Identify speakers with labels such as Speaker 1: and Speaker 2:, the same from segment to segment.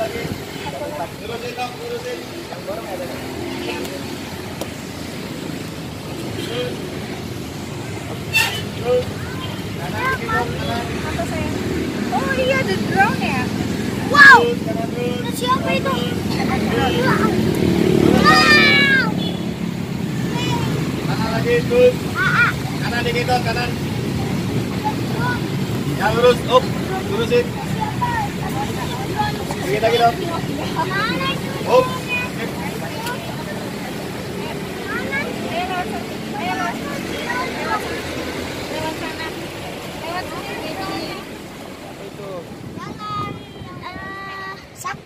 Speaker 1: Apa sayang? Oh iya, ada drone ya? Wow! Siapa itu? Wow!
Speaker 2: Kanan lagi, terus. Kanan dikit, Dot, kanan. Ya, lurus. Up. Lurusin.
Speaker 1: Lewat sini.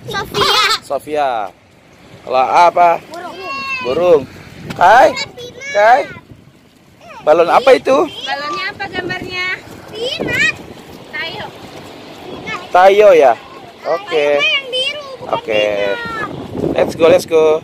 Speaker 1: Sofia.
Speaker 3: Sofia. Kalau apa?
Speaker 1: Burung.
Speaker 3: Burung. Kai. Kai. Balon apa itu?
Speaker 1: Balonnya apa gambarnya? Tayo.
Speaker 3: Tayo ya. Oke.
Speaker 1: yang
Speaker 3: Oke. Let's go, let's go.